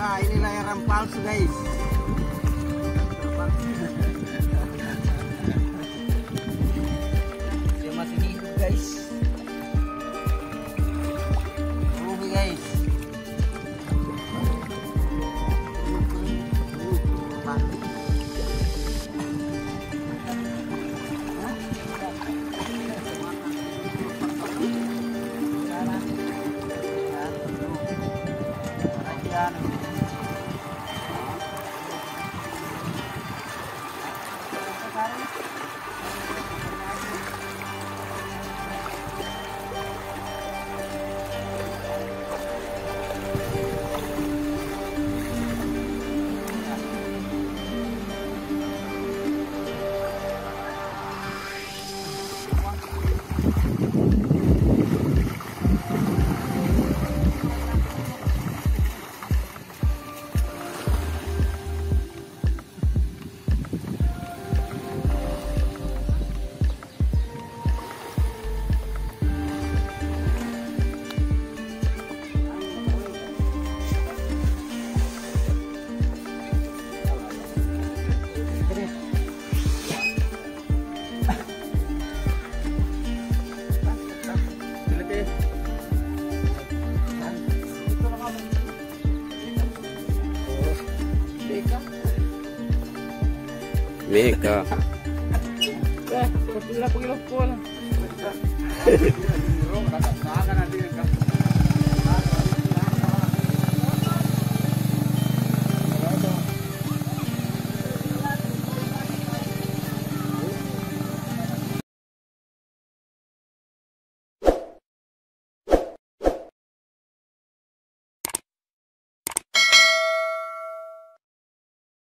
garam palsu guys. Dia masih hidup guys. Rugi guys. Mati. Mega. Eh, pagkila pagkila po na.